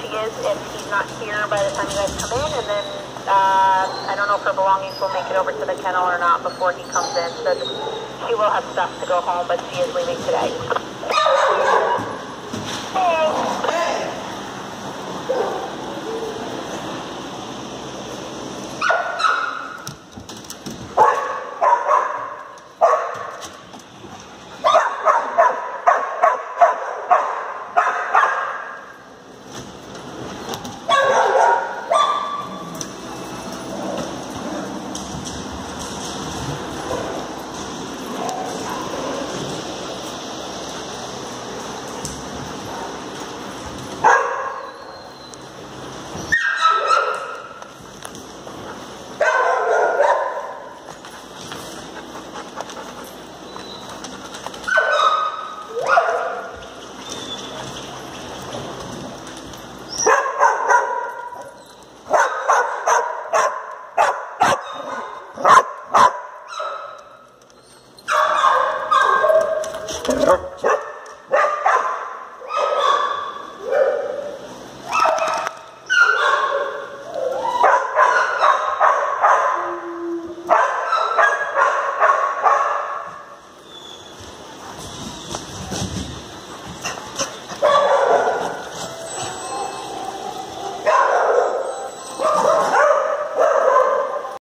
she is if he's not here by the time you guys come in, and then uh, I don't know if her belongings will make it over to the kennel or not before he comes in. So she will have stuff to go home, but she is leaving today. Gracias.